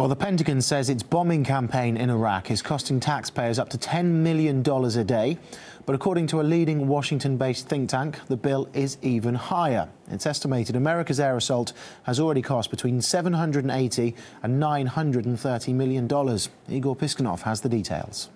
Well, the Pentagon says its bombing campaign in Iraq is costing taxpayers up to $10 million a day. But according to a leading Washington based think tank, the bill is even higher. It's estimated America's air assault has already cost between 780 and $930 million. Igor Piskunov has the details.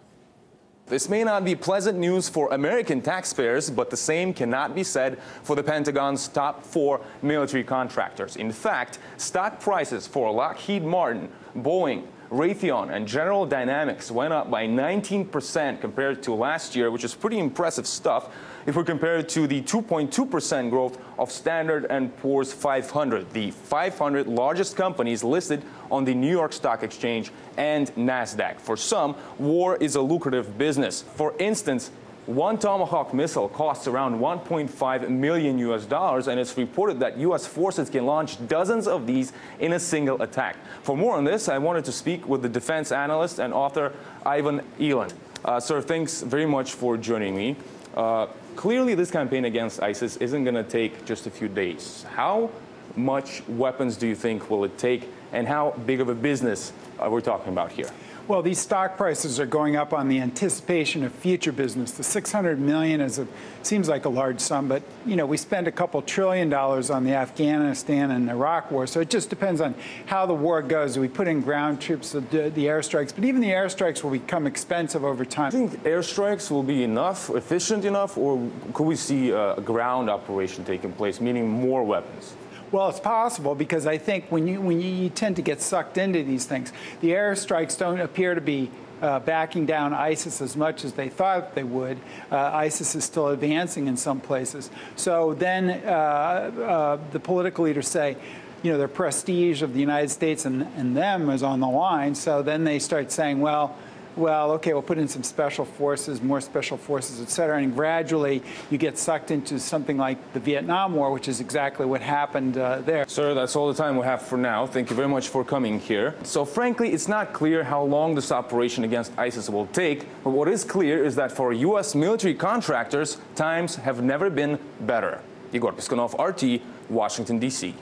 This may not be pleasant news for American taxpayers, but the same cannot be said for the Pentagon's top four military contractors. In fact, stock prices for Lockheed Martin, Boeing, Raytheon and General Dynamics went up by 19% compared to last year, which is pretty impressive stuff if we compare it to the 2.2% growth of Standard & Poor's 500, the 500 largest companies listed on the New York Stock Exchange and NASDAQ. For some, war is a lucrative business. For instance, one Tomahawk missile costs around 1.5 million US dollars, and it's reported that US forces can launch dozens of these in a single attack. For more on this, I wanted to speak with the defense analyst and author Ivan Eland. Uh, sir, thanks very much for joining me. Uh, clearly, this campaign against ISIS isn't going to take just a few days. How much weapons do you think will it take, and how big of a business uh, are we talking about here? Well, these stock prices are going up on the anticipation of future business. The 600 million is a, seems like a large sum, but you know we spend a couple trillion dollars on the Afghanistan and Iraq war, so it just depends on how the war goes. We put in ground troops, the, the airstrikes, but even the airstrikes will become expensive over time. Do you think airstrikes will be enough, efficient enough, or could we see a ground operation taking place, meaning more weapons? Well, it's possible because I think when you when you, you tend to get sucked into these things, the airstrikes don't appear to be uh, backing down ISIS as much as they thought they would. Uh, ISIS is still advancing in some places. So then uh, uh the political leaders say, you know, their prestige of the United States and, and them is on the line. So then they start saying, well, well, okay, we'll put in some special forces, more special forces, et cetera, and gradually you get sucked into something like the Vietnam War, which is exactly what happened uh, there. Sir, that's all the time we have for now. Thank you very much for coming here. So frankly, it's not clear how long this operation against ISIS will take, but what is clear is that for U.S. military contractors, times have never been better. Igor Piskunov, RT, Washington, D.C.